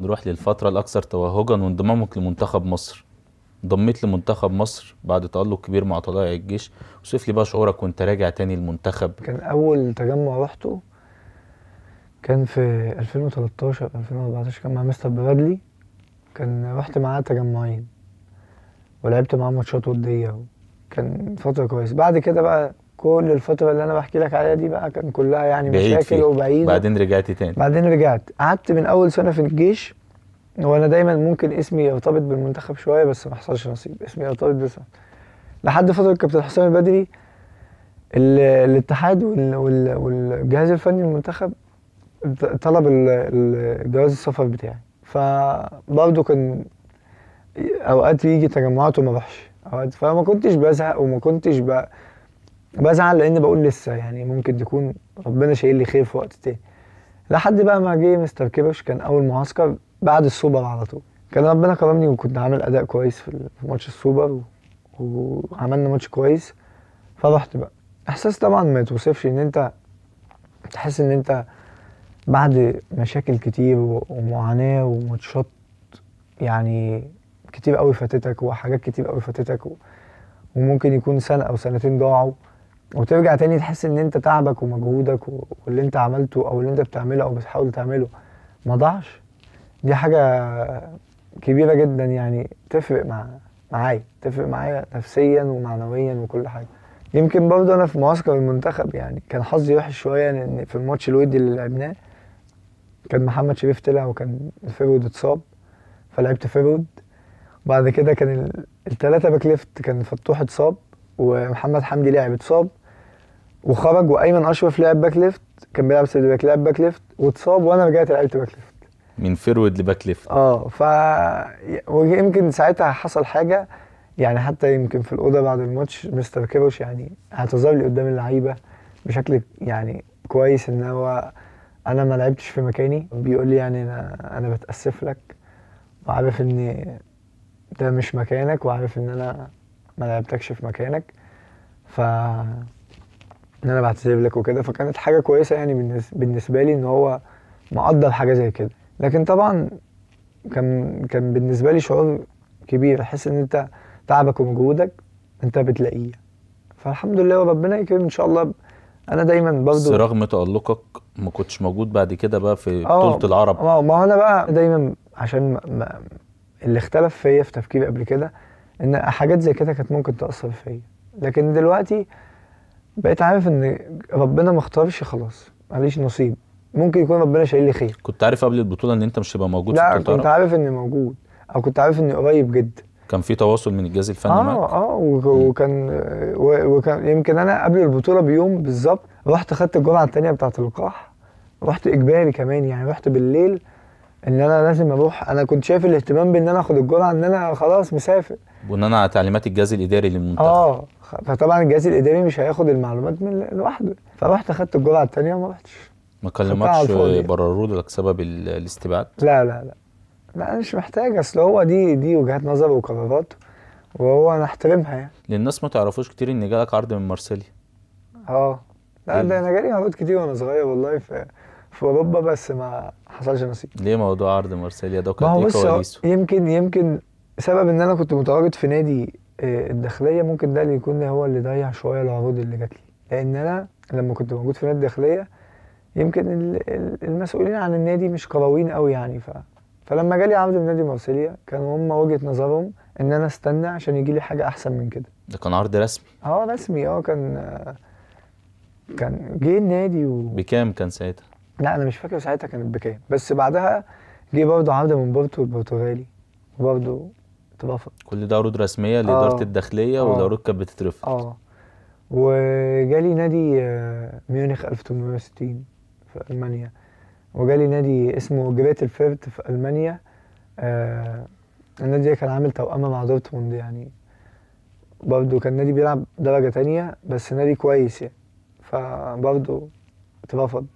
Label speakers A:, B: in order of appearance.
A: نروح للفترة الأكثر توهجا وانضمامك لمنتخب مصر. انضميت لمنتخب مصر بعد تألق كبير مع طلائع الجيش. وصف لي بقى شعورك وانت راجع تاني المنتخب
B: كان أول تجمع رحته كان في 2013 2014 كان مع مستر برادلي كان رحت معاه تجمعين ولعبت معاه ماتشات ودية. كان فترة كويسة. بعد كده بقى كل الفترة اللي أنا بحكي لك عليها دي بقى كان كلها يعني
A: بعيد
B: مشاكل. وبعيد
A: بعدين رجعت تاني.
B: بعدين رجعت. قعدت من أول سنة في الجيش وأنا دايما ممكن اسمي يرتبط بالمنتخب شوية بس ما حصلش نصيب. اسمي يرتبط بس. لحد فترة كابتن حسام البدري ال- الاتحاد وال- وال- والجهاز الفني للمنتخب طلب جواز السفر بتاعي. فبرضه كان أوقات يجي تجمعات وما بروحش أوقات. فما كنتش بزهق وما كنتش ب... بزعل لأن بقول لسه يعني ممكن تكون ربنا شايل لي خير في وقت تاني. لحد بقى ما جه مستر كيروش كان أول معسكر بعد السوبر على طول. كان ربنا كرمني وكنت عامل أداء كويس في ماتش السوبر و... وعملنا ماتش كويس. فرحت بقى. إحساس طبعا ما يتوصفش إن أنت تحس إن أنت بعد مشاكل كتير و- ومعاناة وماتشات يعني كتير قوي فاتتك وحاجات كتير قوي فاتتك و... وممكن يكون سنة أو سنتين ضاعوا. وترجع تاني تحس إن أنت تعبك ومجهودك. واللي أنت عملته أو اللي أنت بتعمله أو بتحاول تعمله ما ضاعش. دي حاجة كبيرة جدا يعني تفرق مع معايا تفرق معايا نفسيا ومعنويا وكل حاجة. يمكن برضه أنا في معسكر المنتخب يعني كان حظي وحش شوية لأن في الماتش الودي اللي لعبناه كان محمد شريف طلع وكان ال forward اتصاب فلعبت forward. بعد كده كان ال- التلاتة back left كان فتوح اتصاب. ومحمد حمدي لعب اتصاب وخرج وأيمن أشرف لعب back left كان بيلعب third back لعب back left واتصاب وأنا رجعت لعبت back left.
A: من forward ل back
B: left. آه ف ويمكن ساعتها حصل حاجة يعني حتى يمكن في الأوضة بعد الماتش مستر كيروش يعني اعتذر لي قدام اللعيبة بشكل يعني كويس إن هو أنا ما لعبتش في مكاني. بيقول لي يعني أنا أنا بتأسف لك وعارف إن ده مش مكانك وعارف إن أنا ما لعبتكش في مكانك ف إن أنا بعتذر لك وكده. فكانت حاجة كويسة يعني بالنس- بالنسبة لي إن هو مقدر حاجة زي كده. لكن طبعا كان كان بالنسبة لي شعور كبير. احس إن أنت تعبك ومجهودك أنت بتلاقيه. فالحمد لله وربنا يكرم إن شاء الله أنا دايما
A: بس
B: برضو
A: رغم تألقك ما كنتش موجود بعد كده بقى في
B: آه،
A: بطولة العرب؟
B: ما ما أنا بقى دايما عشان ما ما اللي اختلف فيا في تفكيري قبل كده إن حاجات زي كده كانت ممكن تأثر فيا. لكن دلوقتي بقيت عارف إن ربنا ما اختارش خلاص ماليش نصيب. ممكن يكون ربنا شايل لي خير.
A: كنت عارف قبل البطولة إن أنت مش هتبقى موجود
B: لا كنت
A: العرب
B: عارف إني موجود أو كنت عارف إني قريب جدا.
A: كان في تواصل من الجهاز الفني
B: آه
A: معاك؟
B: آه وك- وكان وكان يمكن أنا قبل البطولة بيوم بالظبط رحت خدت الجرعة الثانية بتاعة اللقاح رحت إجباري كمان يعني رحت بالليل إن أنا لازم أروح. أنا كنت شايف الاهتمام بإن أنا آخد الجرعة إن أنا خلاص مسافر.
A: بناء على تعليمات الجهاز الإداري للمنتخب.
B: آه فطبعا الجهاز الإداري مش هياخد المعلومات من لوحده. فرحت خدت الجرعة الثانية وما رحتش
A: ما كلمكش. برروا لك سبب ال- الاستبعاد؟
B: لا لا لا. لا أنا مش محتاج. أصل هو دي دي وجهات نظر وقرارات وهو أنا أحترمها يعني.
A: للناس ما تعرفوش كتير إن جالك عرض من مارسيليا.
B: آه. لا
A: إيه؟
B: ده أنا جالي عروض كتير وأنا صغير والله في في أوروبا بس ما حصلش نصيب.
A: ليه موضوع عرض مارسيليا ده
B: هو
A: كواليسه
B: يمكن يمكن سبب إن أنا كنت متواجد في نادي آه، الداخلية ممكن ده اللي يكون هو اللي ضيع شوية العروض اللي جات لي. لأن أنا لما كنت موجود في نادي الداخليه يمكن ال- ال- المسؤولين عن النادي مش قرويين قوي يعني. ف فلما جالي عرض من نادي مارسيليا كانوا هم وجهة نظرهم إن أنا أستنى عشان يجي لي حاجة أحسن من كده.
A: ده كان عرض رسمي؟
B: آه رسمي. آه كان كان جه النادي و...
A: بكام كان ساعتها؟
B: لا أنا مش فاكر ساعتها كانت بكام بس بعدها جه برضه عرض من بورتو البرتغالي وبرضه اترفض.
A: كل ده عروض رسمية لإدارة
B: آه.
A: الداخلية
B: آه.
A: والعروض كانت بتترفض.
B: آه. وجالي نادي آه، ميونخ 1860 في ألمانيا. وجالي نادي اسمه جريتل فيرت في ألمانيا. آه، النادي ده كان عامل توأمة مع دورتموند يعني. برضه كان نادي بيلعب درجة تانية بس نادي كويس يعني. فبرضه اترفض.